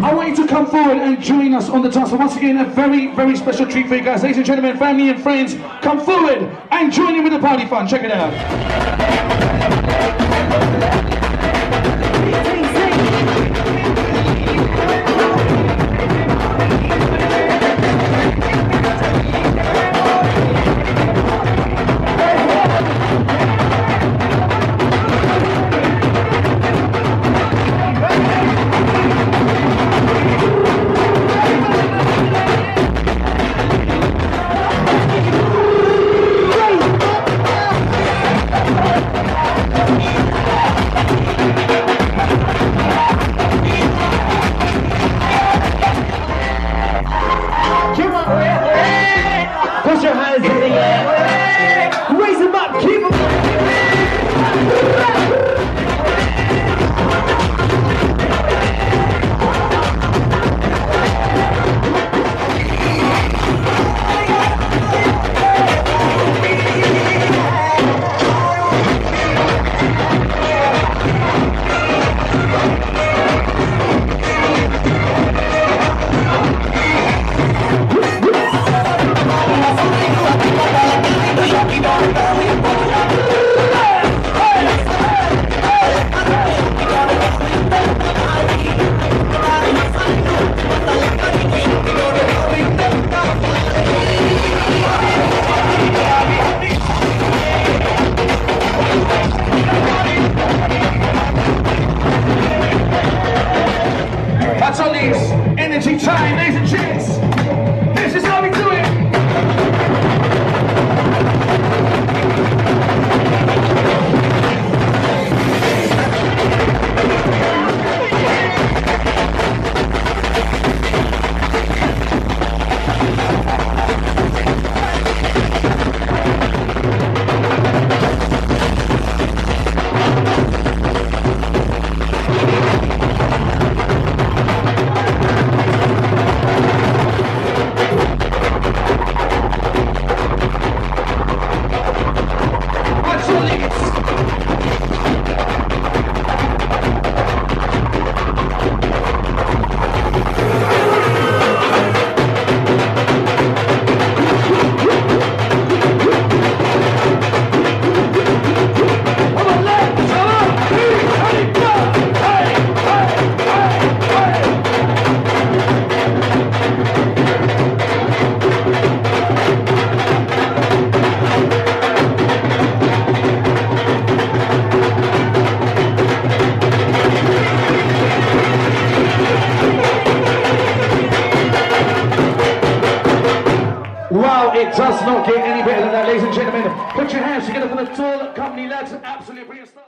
I want you to come forward and join us on the floor. Once again, a very, very special treat for you guys. Ladies and gentlemen, family and friends, come forward and join in with the party fun. Check it out. Put energy time, ladies and gents. It does not get any better than that, ladies and gentlemen. Put your hands together for the Dhol Company lads. Absolutely brilliant stuff.